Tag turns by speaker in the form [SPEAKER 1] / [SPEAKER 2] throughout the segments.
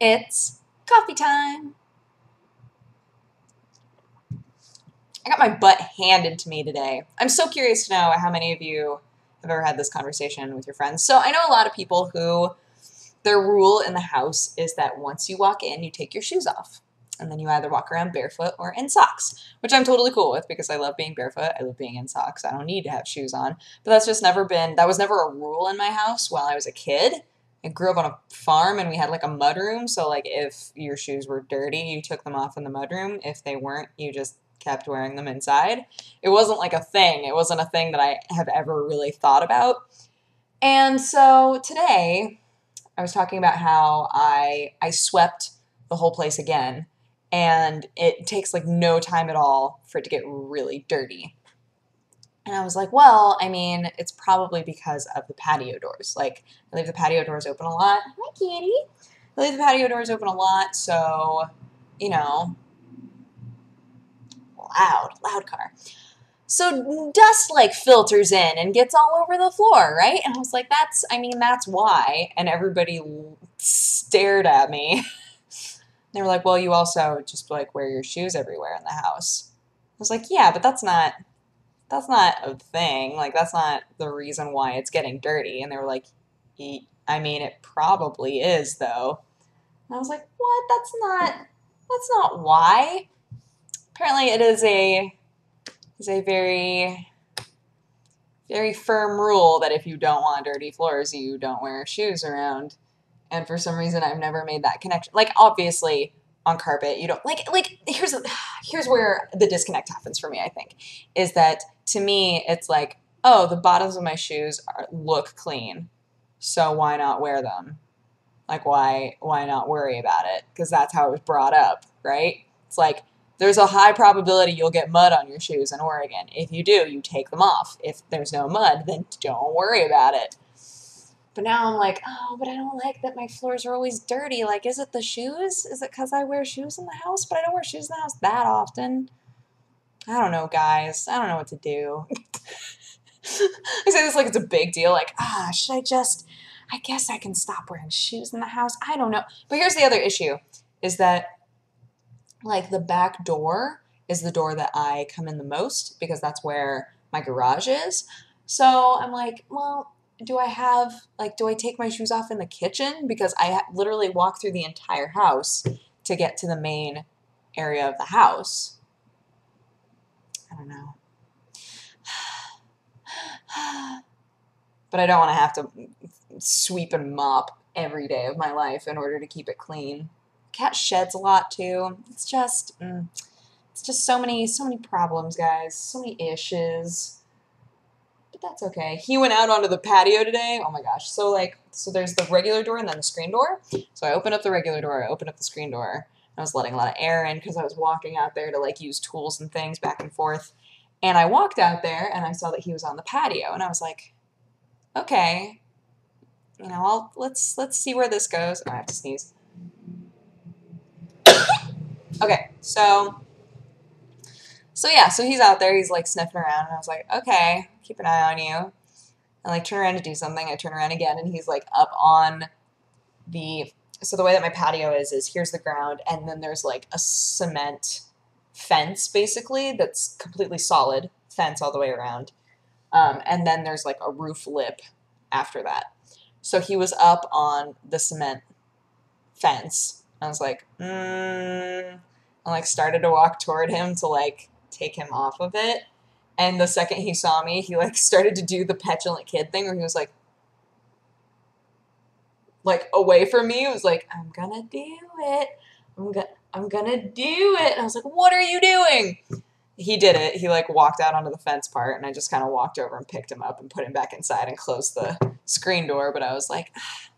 [SPEAKER 1] It's coffee time. I got my butt handed to me today. I'm so curious to know how many of you have ever had this conversation with your friends. So I know a lot of people who their rule in the house is that once you walk in, you take your shoes off. And then you either walk around barefoot or in socks, which I'm totally cool with because I love being barefoot. I love being in socks. I don't need to have shoes on. But that's just never been, that was never a rule in my house while I was a kid. I grew up on a farm and we had like a mud room. So, like, if your shoes were dirty, you took them off in the mud room. If they weren't, you just kept wearing them inside. It wasn't like a thing. It wasn't a thing that I have ever really thought about. And so today, I was talking about how I I swept the whole place again, and it takes like no time at all for it to get really dirty. And I was like, well, I mean, it's probably because of the patio doors. Like, I leave the patio doors open a lot. Hi, kitty. I leave the patio doors open a lot, so, you know, loud, loud car. So dust like filters in and gets all over the floor, right? And I was like, that's, I mean, that's why. And everybody stared at me. they were like, well, you also just like wear your shoes everywhere in the house. I was like, yeah, but that's not, that's not a thing. Like, that's not the reason why it's getting dirty. And they were like, I mean, it probably is though. And I was like, what? That's not, that's not why. Apparently it is a is a very very firm rule that if you don't want dirty floors, you don't wear shoes around. And for some reason, I've never made that connection. Like obviously on carpet, you don't like like here's here's where the disconnect happens for me. I think is that to me it's like oh the bottoms of my shoes are, look clean, so why not wear them? Like why why not worry about it? Because that's how it was brought up, right? It's like there's a high probability you'll get mud on your shoes in Oregon. If you do, you take them off. If there's no mud, then don't worry about it. But now I'm like, oh, but I don't like that my floors are always dirty. Like, is it the shoes? Is it because I wear shoes in the house? But I don't wear shoes in the house that often. I don't know, guys. I don't know what to do. I say this like it's a big deal. Like, ah, should I just, I guess I can stop wearing shoes in the house. I don't know. But here's the other issue is that like the back door is the door that I come in the most because that's where my garage is. So I'm like, well, do I have like do I take my shoes off in the kitchen because I literally walk through the entire house to get to the main area of the house. I don't know. but I don't want to have to sweep and mop every day of my life in order to keep it clean cat sheds a lot too. It's just, mm, it's just so many, so many problems, guys. So many issues. But that's okay. He went out onto the patio today. Oh my gosh. So like, so there's the regular door and then the screen door. So I opened up the regular door. I opened up the screen door. I was letting a lot of air in because I was walking out there to like use tools and things back and forth. And I walked out there and I saw that he was on the patio and I was like, okay, you know, I'll, let's let's see where this goes. Oh, I have to sneeze. Okay, so so yeah, so he's out there, he's like sniffing around, and I was like, okay, keep an eye on you. I like turn around to do something, I turn around again, and he's like up on the so the way that my patio is is here's the ground, and then there's like a cement fence basically that's completely solid fence all the way around, um, and then there's like a roof lip after that. So he was up on the cement fence. I was like, mm, and like started to walk toward him to like take him off of it. And the second he saw me, he like started to do the petulant kid thing where he was like like away from me. It was like, I'm gonna do it. I'm gonna I'm gonna do it. And I was like, what are you doing? He did it. He like walked out onto the fence part and I just kind of walked over and picked him up and put him back inside and closed the screen door. But I was like, ah.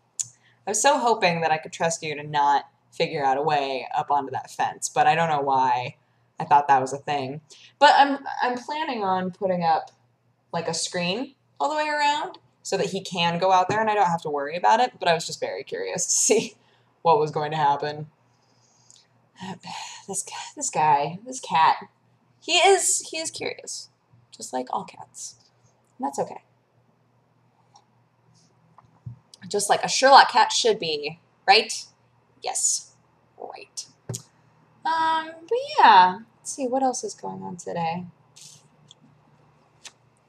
[SPEAKER 1] I was so hoping that I could trust you to not figure out a way up onto that fence. But I don't know why I thought that was a thing. But I'm I'm planning on putting up like a screen all the way around so that he can go out there and I don't have to worry about it. But I was just very curious to see what was going to happen. This this guy, this cat, he is he is curious, just like all cats. And that's okay. Just like a Sherlock cat should be, right? Yes. Right. Um, but yeah. Let's see, what else is going on today?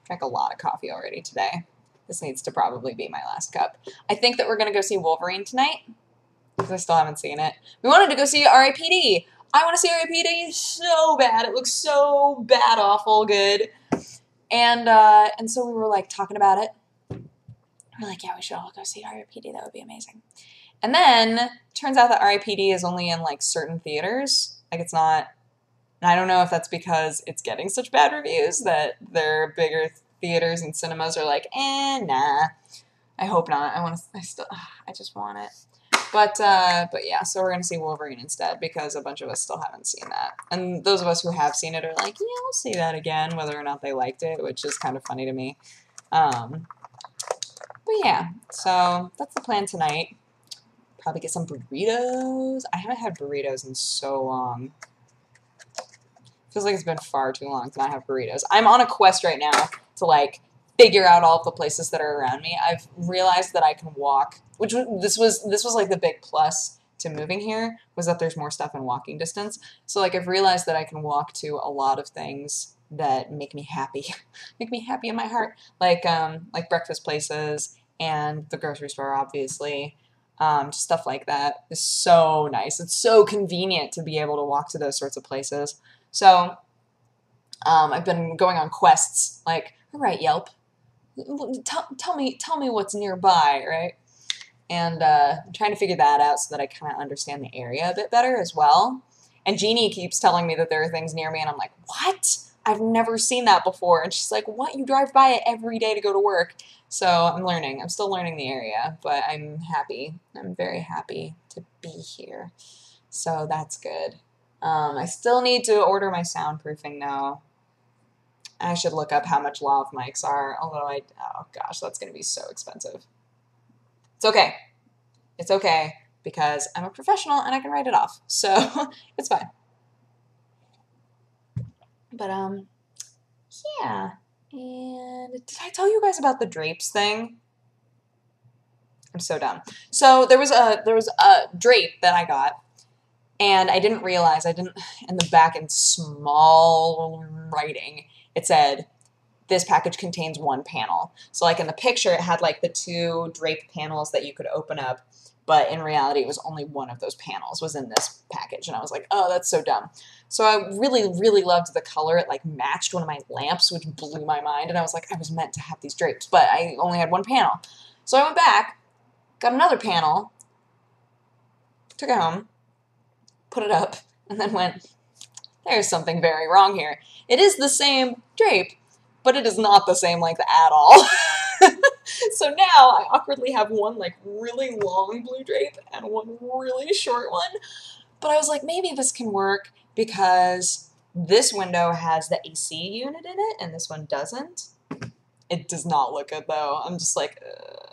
[SPEAKER 1] Drank a lot of coffee already today. This needs to probably be my last cup. I think that we're going to go see Wolverine tonight because I still haven't seen it. We wanted to go see R.I.P.D. I want to see R.I.P.D. so bad. It looks so bad, awful, good. And uh, and so we were like talking about it. We're like, yeah, we should all go see R.I.P.D. That would be amazing. And then turns out that R.I.P.D. is only in like certain theaters. Like it's not. I don't know if that's because it's getting such bad reviews that their bigger theaters and cinemas are like, eh, nah. I hope not. I want to. I still. I just want it. But uh, but yeah, so we're gonna see Wolverine instead because a bunch of us still haven't seen that, and those of us who have seen it are like, yeah, we'll see that again, whether or not they liked it, which is kind of funny to me. Um, but yeah, so that's the plan tonight. Probably get some burritos. I haven't had burritos in so long. Feels like it's been far too long to not have burritos. I'm on a quest right now to like figure out all of the places that are around me. I've realized that I can walk, which this was this was like the big plus to moving here was that there's more stuff in walking distance. So like I've realized that I can walk to a lot of things that make me happy, make me happy in my heart, like um like breakfast places and the grocery store, obviously. Um, stuff like that is so nice. It's so convenient to be able to walk to those sorts of places. So um, I've been going on quests like, all right, Yelp, tell, tell me tell me what's nearby, right? And uh, I'm trying to figure that out so that I kind of understand the area a bit better as well. And Jeannie keeps telling me that there are things near me, and I'm like, what? I've never seen that before. And she's like, what? You drive by it every day to go to work. So I'm learning. I'm still learning the area, but I'm happy. I'm very happy to be here. So that's good. Um, I still need to order my soundproofing now. I should look up how much lav mics are, although I, oh gosh, that's going to be so expensive. It's okay. It's okay because I'm a professional and I can write it off. So it's fine. But, um, yeah. And did I tell you guys about the drapes thing? I'm so dumb. So there was a there was a drape that I got, and I didn't realize I didn't in the back in small writing it said this package contains one panel. So like in the picture, it had like the two drape panels that you could open up, but in reality, it was only one of those panels was in this package. And I was like, oh, that's so dumb. So I really, really loved the color. It like matched one of my lamps, which blew my mind. And I was like, I was meant to have these drapes, but I only had one panel. So I went back, got another panel, took it home, put it up, and then went, there's something very wrong here. It is the same drape, but it is not the same length at all. so now I awkwardly have one like really long blue drape and one really short one. But I was like, maybe this can work because this window has the AC unit in it and this one doesn't. It does not look good though. I'm just like, not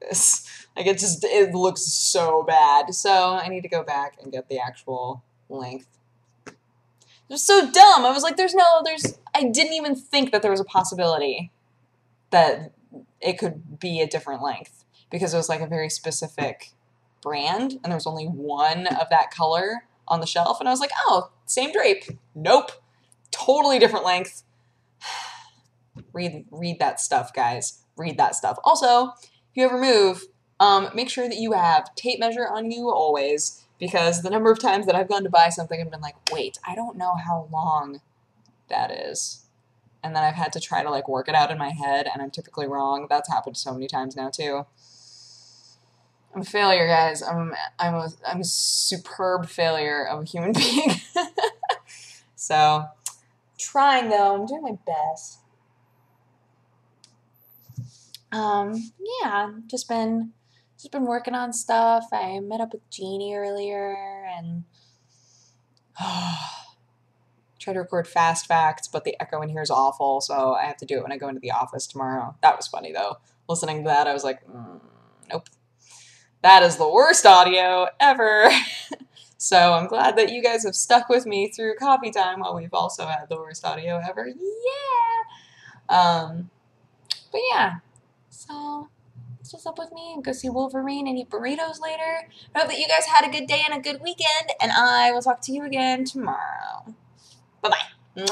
[SPEAKER 1] this. Like it just, it looks so bad. So I need to go back and get the actual length. It was so dumb. I was like, there's no, there's, I didn't even think that there was a possibility that it could be a different length because it was like a very specific brand and there was only one of that color on the shelf. And I was like, oh, same drape. Nope. Totally different length. read, read that stuff, guys. Read that stuff. Also, if you ever move, um, make sure that you have tape measure on you always because the number of times that I've gone to buy something and been like, wait, I don't know how long that is. And then I've had to try to like work it out in my head and I'm typically wrong. That's happened so many times now too. I'm a failure, guys. I'm I'm a I'm a superb failure of a human being. so trying though, I'm doing my best. Um, yeah, just been just been working on stuff. I met up with Jeannie earlier and tried to record fast facts, but the echo in here is awful, so I have to do it when I go into the office tomorrow. That was funny though. Listening to that, I was like, mm, nope. That is the worst audio ever. so I'm glad that you guys have stuck with me through coffee time while we've also had the worst audio ever. Yeah. Um, but yeah, so crystals up with me go see Wolverine and eat burritos later. I hope that you guys had a good day and a good weekend, and I will talk to you again tomorrow. Bye bye.